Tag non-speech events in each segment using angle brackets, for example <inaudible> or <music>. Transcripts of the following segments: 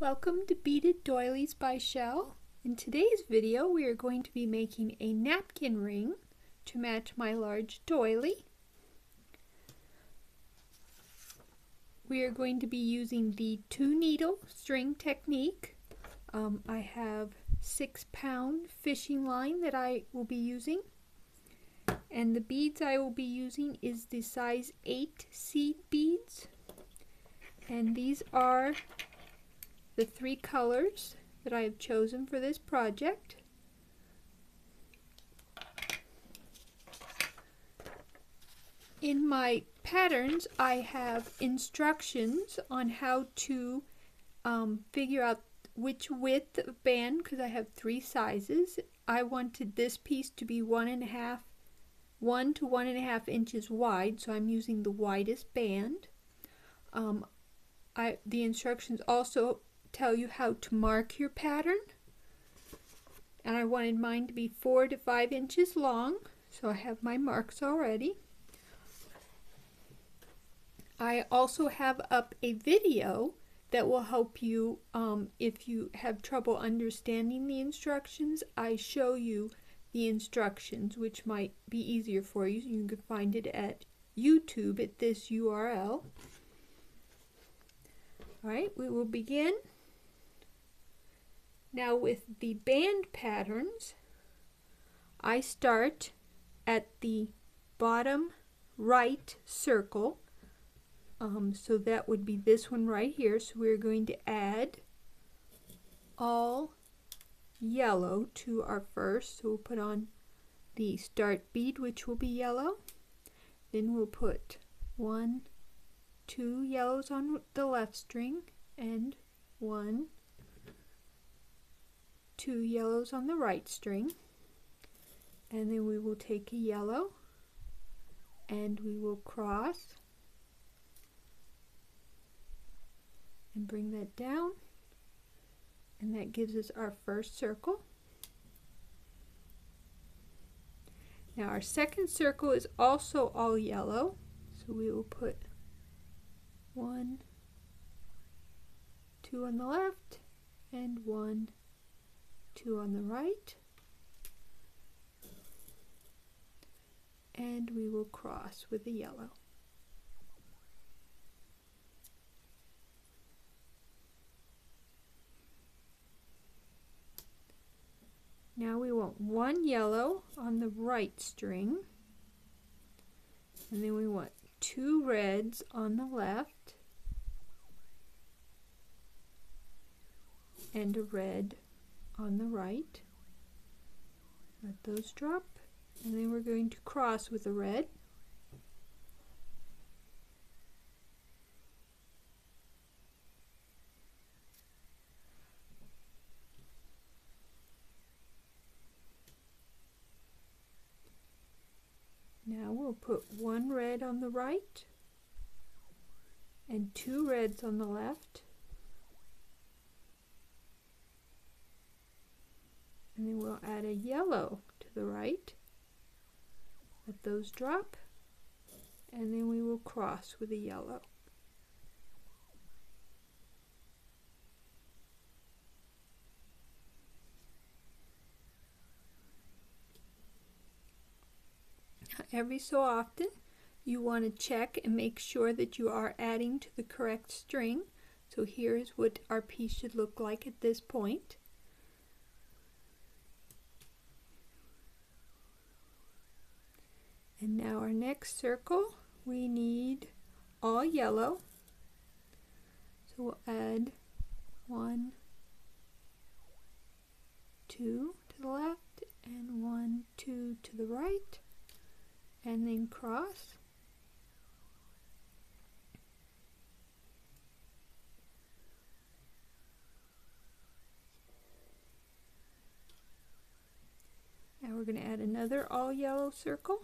Welcome to Beaded Doilies by Shell. In today's video we are going to be making a napkin ring to match my large doily. We are going to be using the two needle string technique. Um, I have six pound fishing line that I will be using and the beads I will be using is the size 8 seed beads and these are the three colors that I have chosen for this project. In my patterns, I have instructions on how to um, figure out which width of band because I have three sizes. I wanted this piece to be one and a half, one to one and a half inches wide, so I'm using the widest band. Um, I, the instructions also tell you how to mark your pattern. And I wanted mine to be four to five inches long, so I have my marks already. I also have up a video that will help you um, if you have trouble understanding the instructions. I show you the instructions, which might be easier for you. You can find it at YouTube at this URL. All right, we will begin now with the band patterns, I start at the bottom right circle. Um, so that would be this one right here. So we're going to add all yellow to our first. So we'll put on the start bead, which will be yellow. Then we'll put one, two yellows on the left string, and one, two yellows on the right string. And then we will take a yellow and we will cross and bring that down. And that gives us our first circle. Now our second circle is also all yellow. So we will put one, two on the left and one two on the right. And we will cross with the yellow. Now we want one yellow on the right string. And then we want two reds on the left. And a red on the right. Let those drop. And then we're going to cross with the red. Now we'll put one red on the right and two reds on the left. And then we'll add a yellow to the right. Let those drop. And then we will cross with a yellow. Every so often you want to check and make sure that you are adding to the correct string. So here is what our piece should look like at this point And now our next circle, we need all yellow. So we'll add one, two to the left, and one, two to the right, and then cross. Now we're going to add another all yellow circle.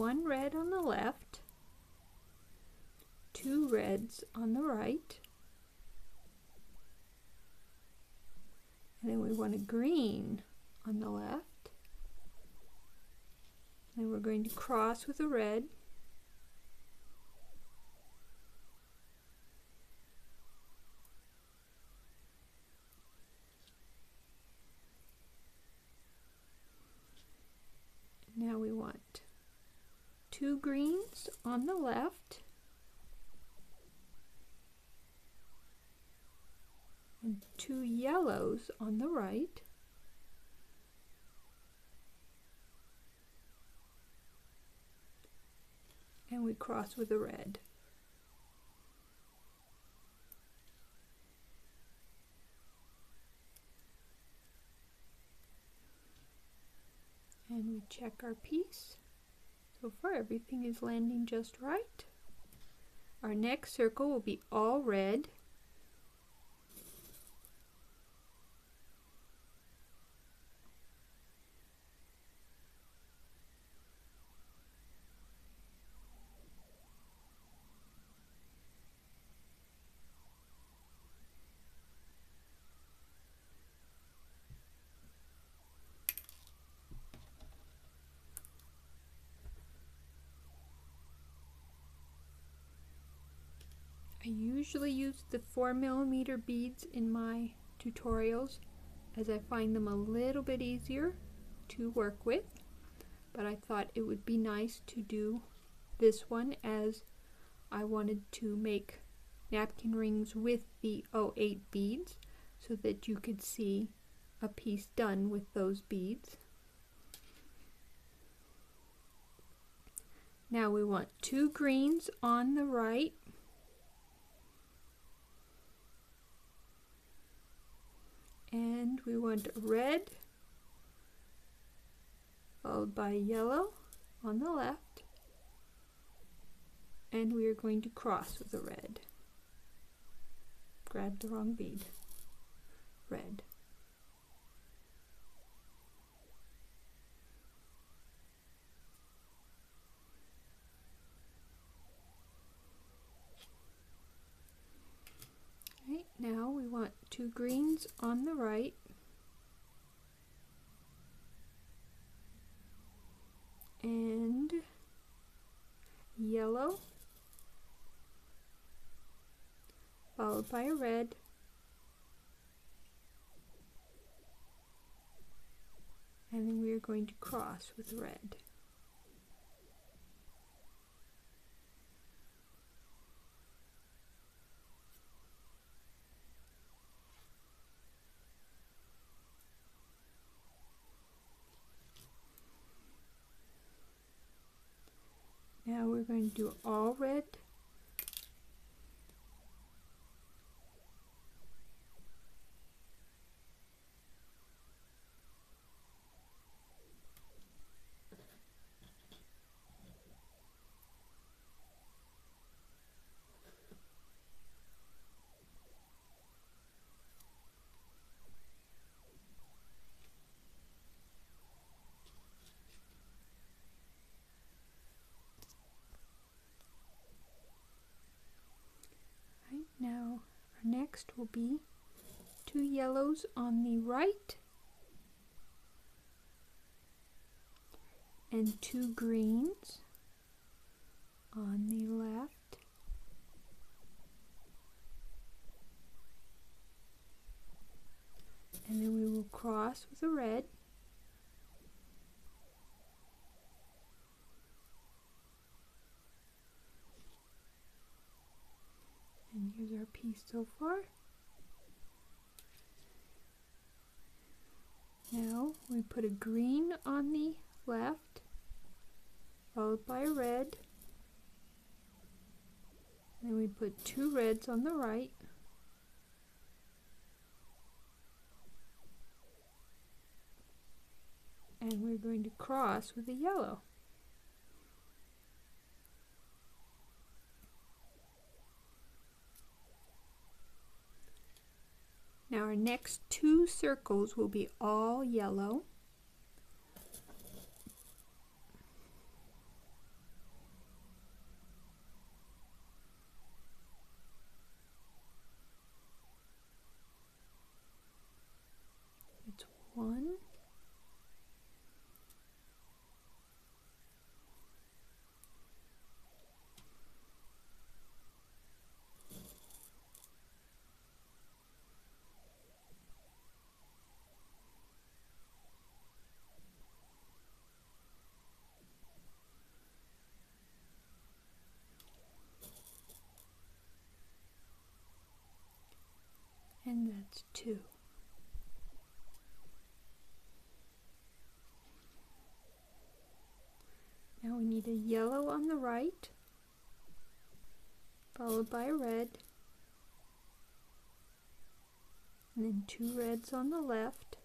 One red on the left, two reds on the right, and then we want a green on the left. And we're going to cross with a red. Now we want two greens on the left and two yellows on the right. And we cross with a red. and we check our piece. So far everything is landing just right. Our next circle will be all red. I usually use the 4 millimeter beads in my tutorials as I find them a little bit easier to work with but I thought it would be nice to do this one as I wanted to make napkin rings with the 08 beads so that you could see a piece done with those beads. Now we want two greens on the right and we want red followed by yellow on the left. And we are going to cross with a red. Grab the wrong bead. Red Right, now we want two greens on the right and yellow followed by a red and then we are going to cross with red. Now we're going to do all red. Right now, our next will be two yellows on the right and two greens on the left. And then we will cross with a red. And here's our piece so far. Now we put a green on the left, followed by a red. Then we put two reds on the right. And we're going to cross with a yellow. Now our next two circles will be all yellow. Two. Now we need a yellow on the right, followed by a red, and then two reds on the left,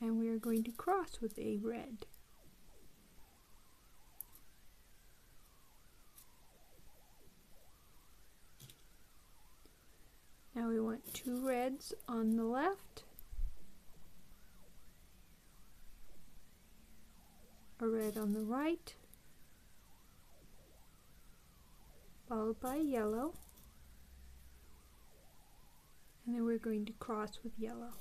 and we are going to cross with a red. Now we want two reds on the left a red on the right, followed by yellow, and then we're going to cross with yellow.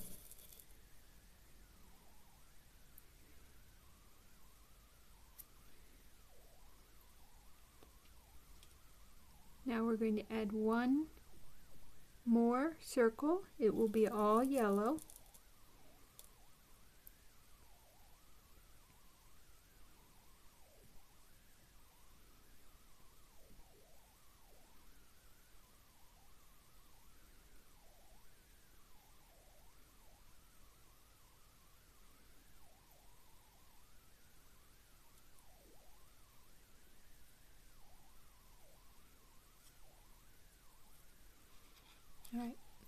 Now we're going to add one more circle. It will be all yellow.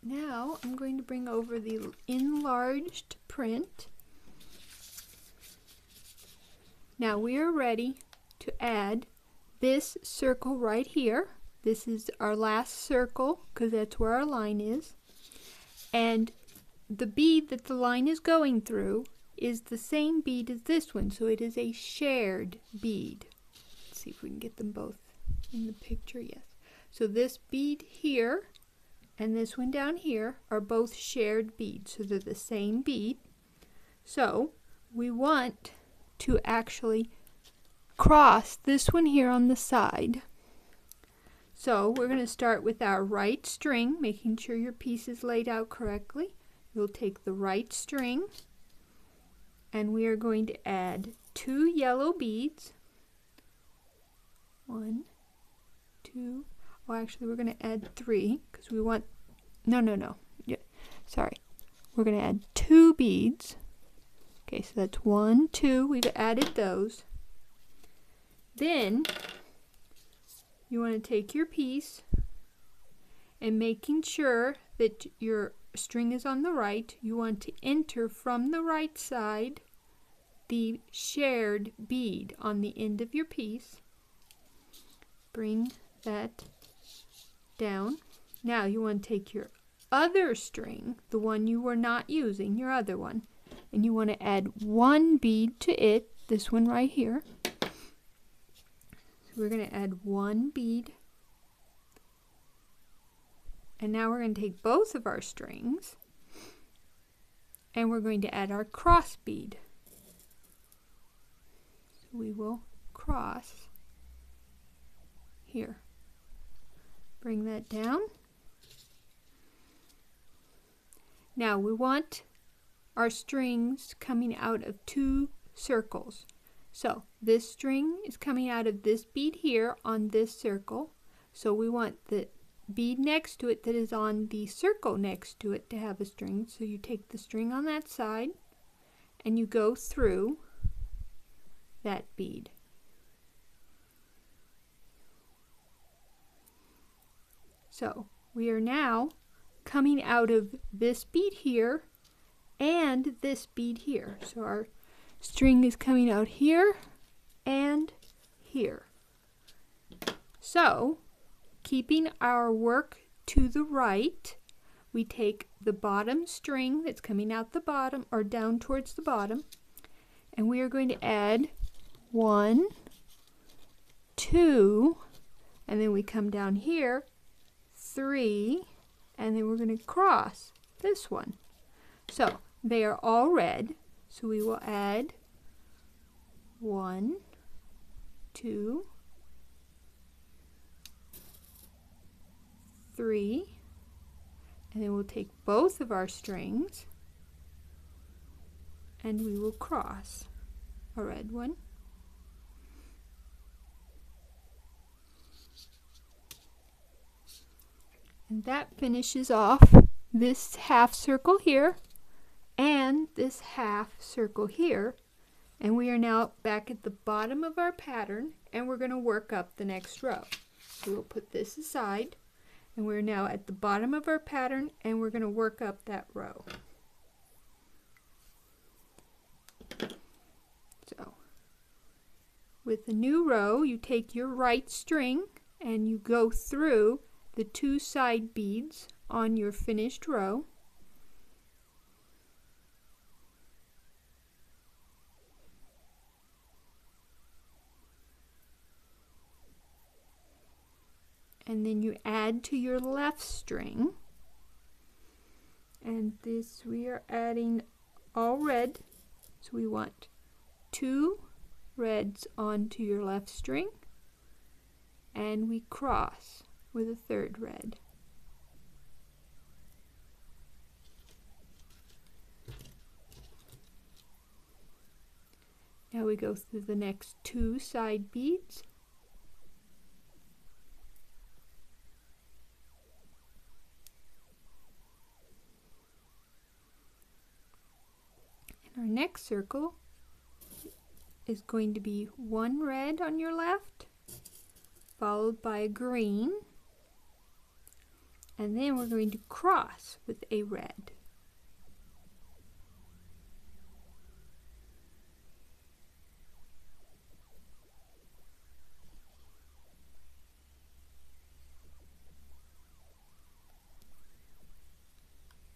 Now I'm going to bring over the enlarged print. Now we are ready to add this circle right here. This is our last circle because that's where our line is. And the bead that the line is going through is the same bead as this one, so it is a shared bead. Let's see if we can get them both in the picture. Yes. So this bead here and this one down here are both shared beads. So they're the same bead. So we want to actually cross this one here on the side. So we're going to start with our right string, making sure your piece is laid out correctly. You'll take the right string and we are going to add two yellow beads. One, two, well, actually, we're going to add three because we want. No, no, no. Yeah, sorry. We're going to add two beads. Okay, so that's one, two. We've added those. Then you want to take your piece and making sure that your string is on the right, you want to enter from the right side the shared bead on the end of your piece. Bring that down. Now you want to take your other string, the one you were not using, your other one, and you want to add one bead to it, this one right here. So we're going to add one bead. And now we're going to take both of our strings and we're going to add our cross bead. So we will cross here. Bring that down. Now we want our strings coming out of two circles. So this string is coming out of this bead here on this circle. So we want the bead next to it that is on the circle next to it to have a string. So you take the string on that side and you go through that bead. So we are now coming out of this bead here and this bead here. So our string is coming out here and here. So keeping our work to the right, we take the bottom string that's coming out the bottom or down towards the bottom and we are going to add one, two, and then we come down here three, and then we're going to cross this one. So they are all red, so we will add one, two, three, and then we'll take both of our strings and we will cross a red one And that finishes off this half circle here and this half circle here. And we are now back at the bottom of our pattern and we're going to work up the next row. So we'll put this aside and we're now at the bottom of our pattern and we're going to work up that row. So with the new row you take your right string and you go through the two side beads on your finished row. and then you add to your left string. And this we are adding all red. So we want two reds onto your left string. And we cross with a third red. Now we go through the next two side beads. And Our next circle is going to be one red on your left, followed by a green, and then we're going to cross with a red.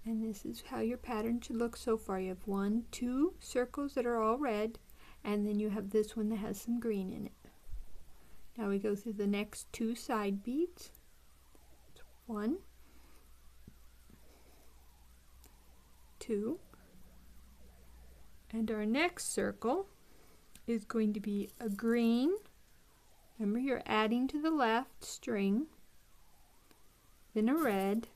And this is how your pattern should look so far. You have one, two circles that are all red, and then you have this one that has some green in it. Now we go through the next two side beads. One, two, and our next circle is going to be a green. Remember you're adding to the left string, then a red,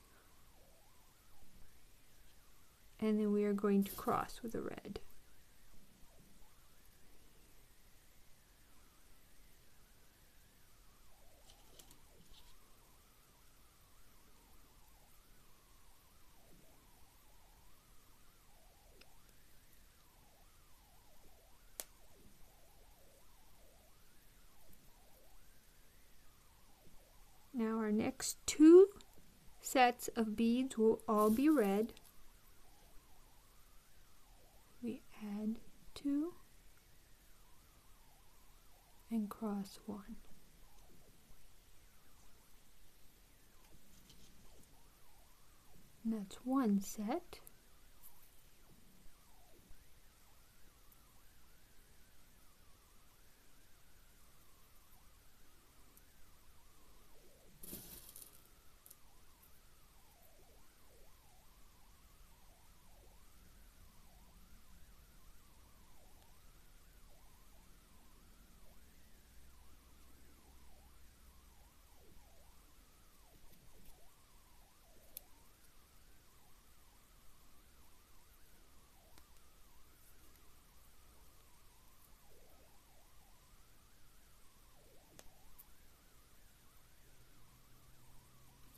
and then we are going to cross with a red. Now our next two sets of beads will all be red we add 2 and cross 1. And that's one set.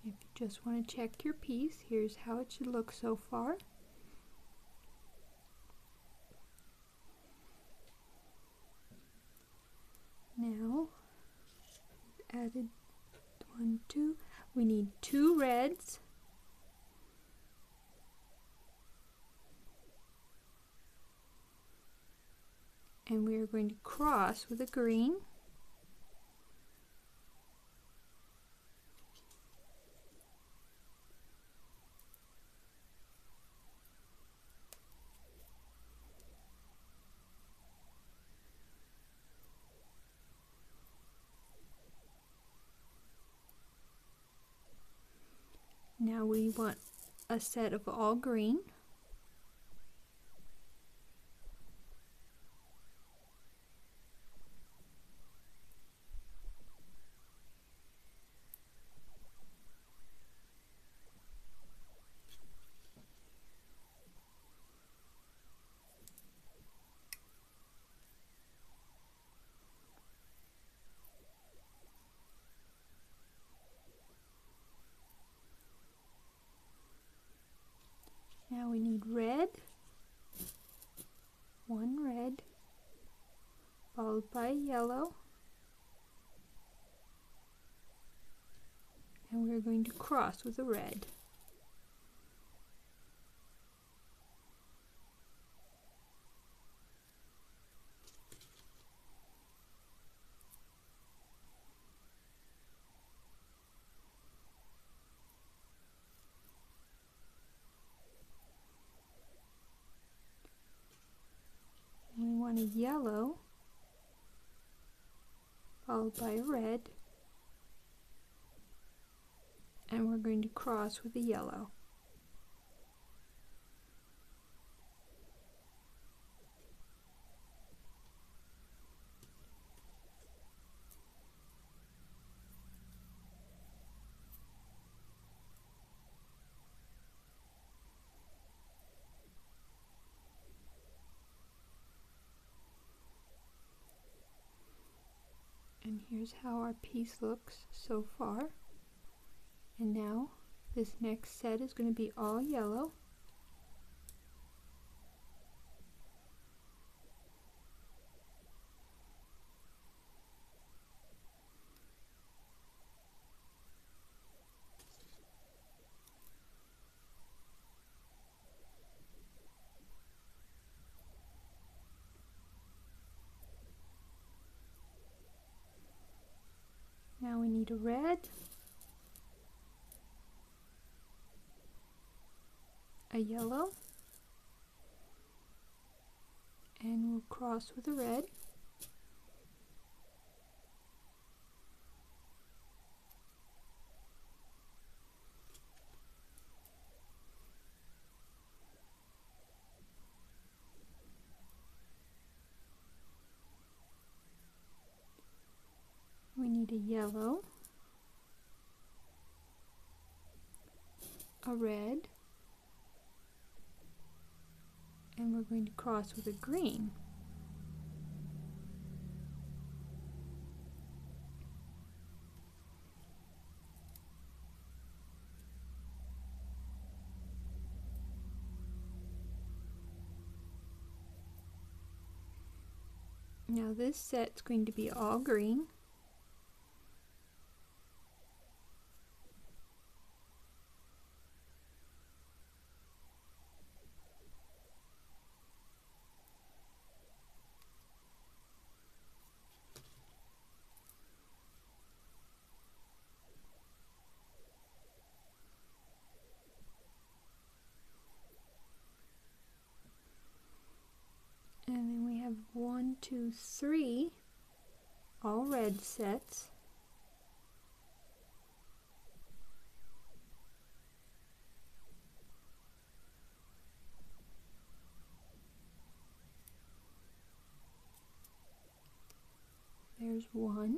If you just want to check your piece, here's how it should look so far. Now, added one, two, we need two reds. And we are going to cross with a green. Now we want a set of all green. red, one red, followed by yellow, and we're going to cross with a red. Yellow followed by red and we're going to cross with the yellow. And here's how our piece looks so far. And now this next set is going to be all yellow. Now we need a red, a yellow, and we'll cross with a red. We need a yellow, a red, and we're going to cross with a green. Now this set's going to be all green. and then we have two, three all red sets. There's one.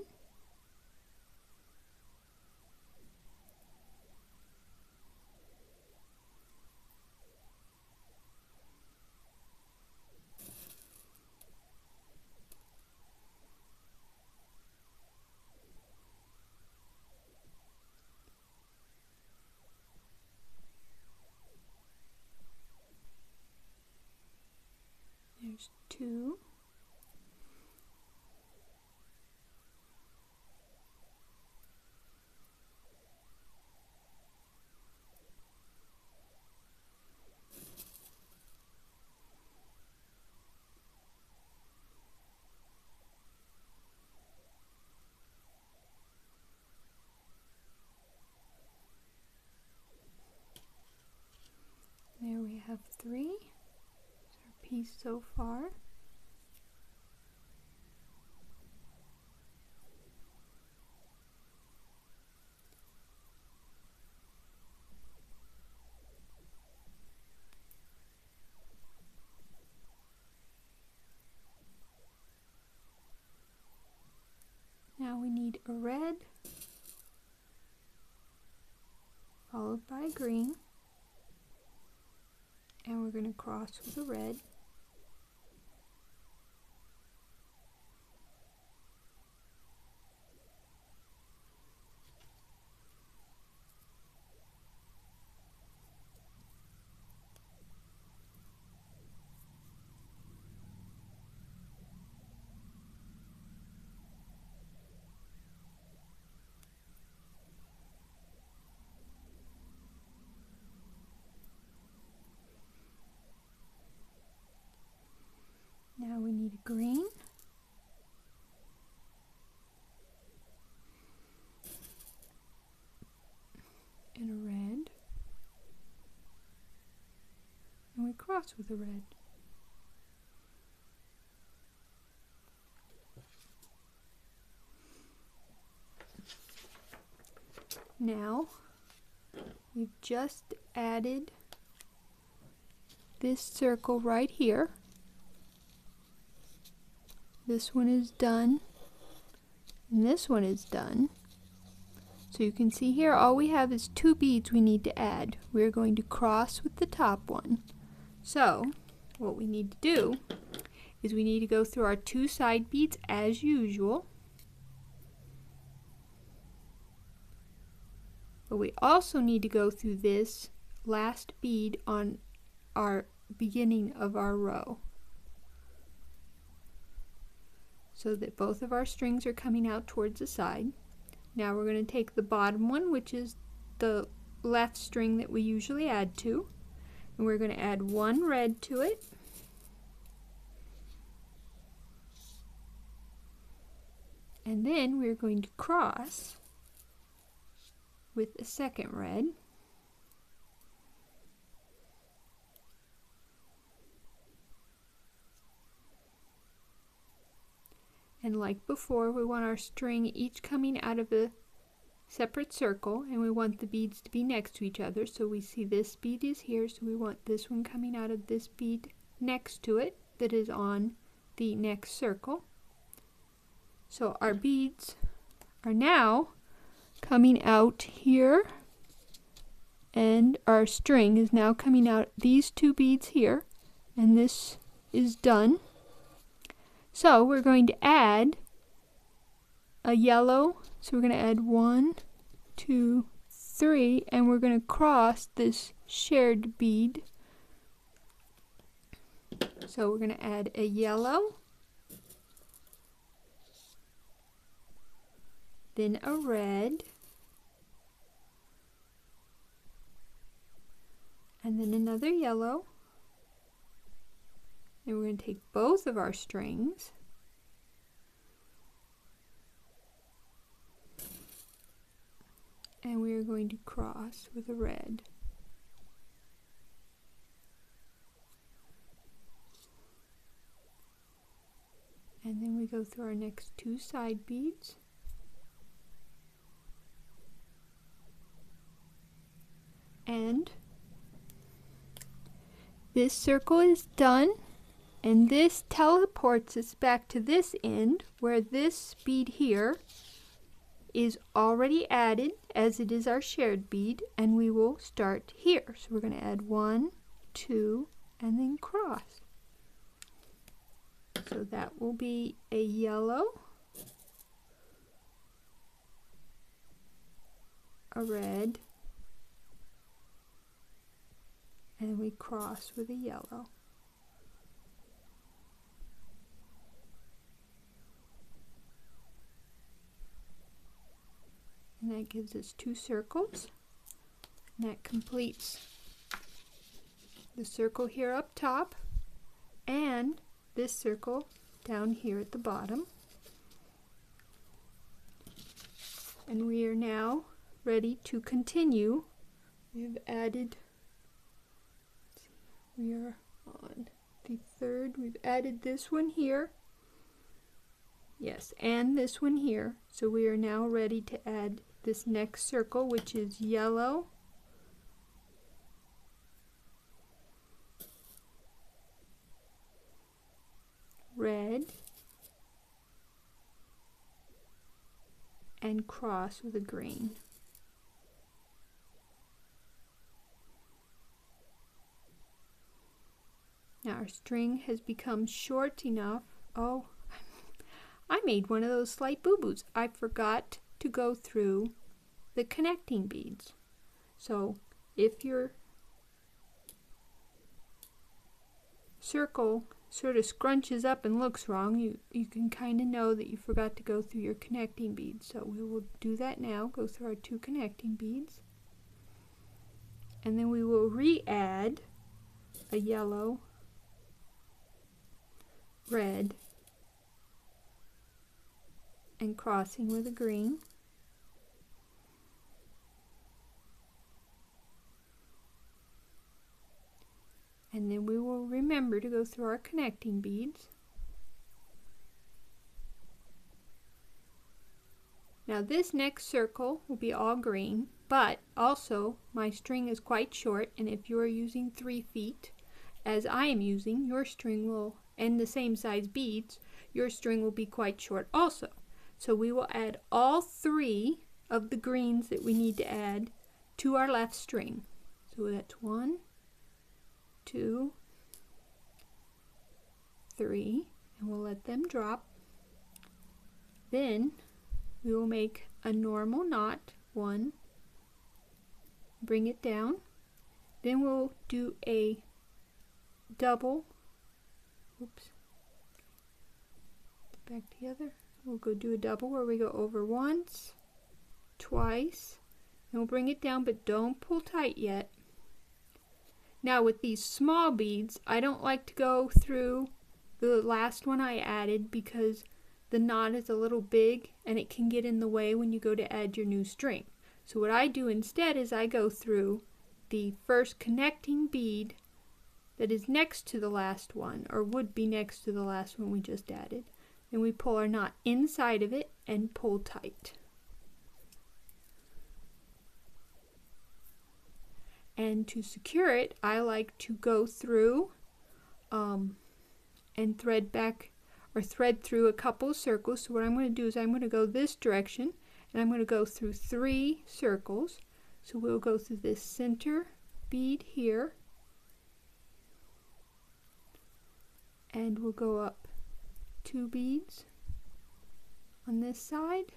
Two. There we have three. Piece so far. Now we need a red followed by a green and we're going to cross with a red a green. And a red. And we cross with a red. Now, we've just added this circle right here. This one is done, and this one is done. So you can see here all we have is two beads we need to add. We're going to cross with the top one. So what we need to do is we need to go through our two side beads as usual. But we also need to go through this last bead on our beginning of our row. So that both of our strings are coming out towards the side. Now we're going to take the bottom one, which is the left string that we usually add to, and we're going to add one red to it. And then we're going to cross with a second red. And like before, we want our string each coming out of a separate circle and we want the beads to be next to each other. So we see this bead is here, so we want this one coming out of this bead next to it that is on the next circle. So our beads are now coming out here and our string is now coming out these two beads here and this is done. So we're going to add a yellow. So we're going to add one, two, three, and we're going to cross this shared bead. So we're going to add a yellow, then a red, and then another yellow, and we're going to take both of our strings and we are going to cross with a red. And then we go through our next two side beads. And this circle is done and this teleports us back to this end where this bead here is already added as it is our shared bead and we will start here. So we're going to add one, two, and then cross. So that will be a yellow, a red, and we cross with a yellow. And that gives us two circles. And that completes the circle here up top and this circle down here at the bottom. And we are now ready to continue. We have added we are on the third. We've added this one here. Yes and this one here. So we are now ready to add this next circle, which is yellow. Red. And cross with a green. Now our string has become short enough. Oh, <laughs> I made one of those slight boo-boos. I forgot to go through the connecting beads. So if your circle sort of scrunches up and looks wrong, you, you can kind of know that you forgot to go through your connecting beads. So we will do that now, go through our two connecting beads. And then we will re-add a yellow, red and crossing with a green. And then we will remember to go through our connecting beads. Now this next circle will be all green, but also my string is quite short and if you are using three feet, as I am using, your string will, and the same size beads, your string will be quite short also. So we will add all three of the greens that we need to add to our left string. So that's one, two, three, and we'll let them drop. Then we will make a normal knot, one, bring it down. Then we'll do a double, oops, back together. We'll go do a double where we go over once, twice, and we'll bring it down, but don't pull tight yet. Now with these small beads, I don't like to go through the last one I added because the knot is a little big and it can get in the way when you go to add your new string. So what I do instead is I go through the first connecting bead that is next to the last one or would be next to the last one we just added. And we pull our knot inside of it and pull tight. And to secure it, I like to go through um, and thread back or thread through a couple circles. So what I'm going to do is I'm going to go this direction and I'm going to go through three circles. So we'll go through this center bead here and we'll go up two beads on this side.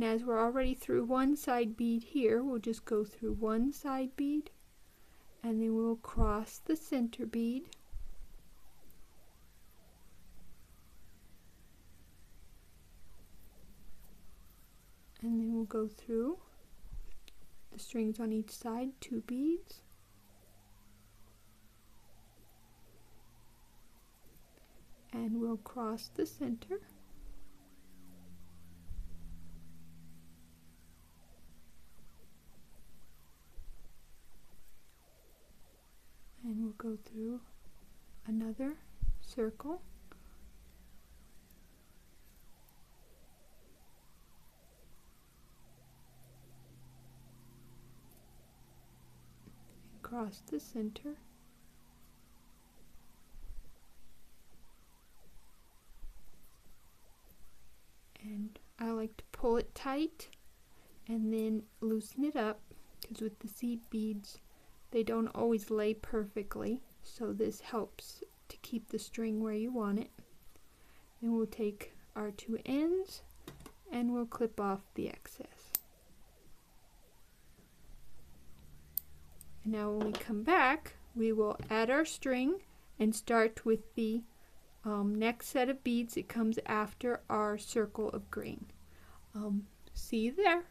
Now as we're already through one side bead here, we'll just go through one side bead and then we'll cross the center bead. And then we'll go through the strings on each side, two beads. And we'll cross the center and we'll go through another circle. Across the center. And I like to pull it tight and then loosen it up because with the seed beads they don't always lay perfectly so this helps to keep the string where you want it. Then we'll take our two ends and we'll clip off the excess. And now when we come back we will add our string and start with the um, next set of beads it comes after our circle of green. Um, see you there